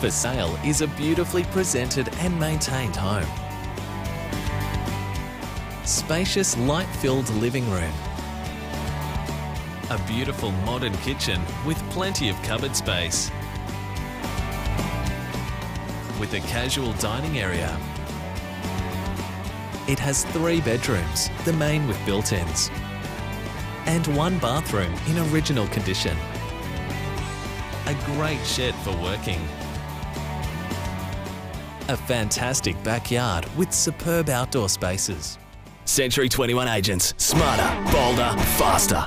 For sale is a beautifully presented and maintained home. Spacious, light-filled living room. A beautiful modern kitchen with plenty of cupboard space. With a casual dining area. It has three bedrooms, the main with built-ins. And one bathroom in original condition. A great shed for working. A fantastic backyard with superb outdoor spaces. Century 21 agents. Smarter, bolder, faster.